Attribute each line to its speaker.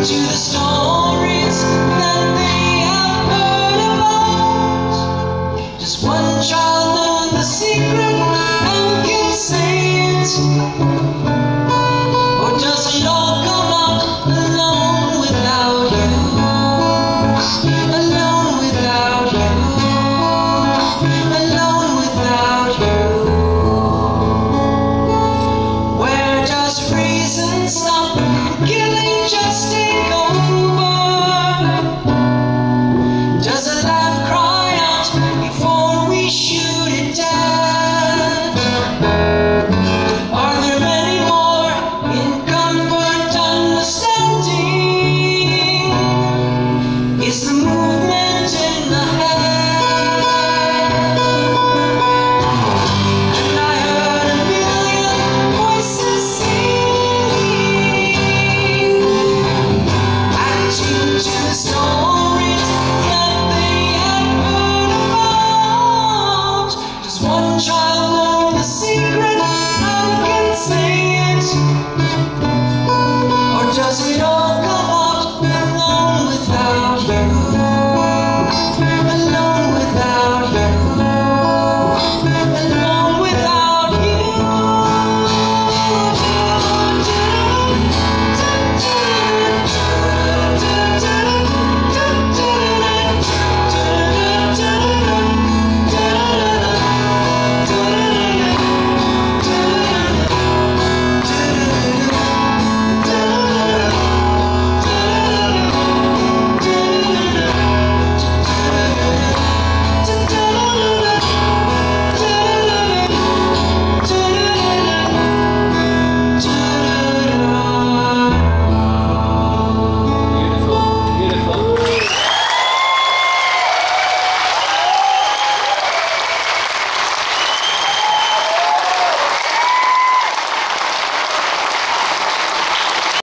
Speaker 1: Just one child.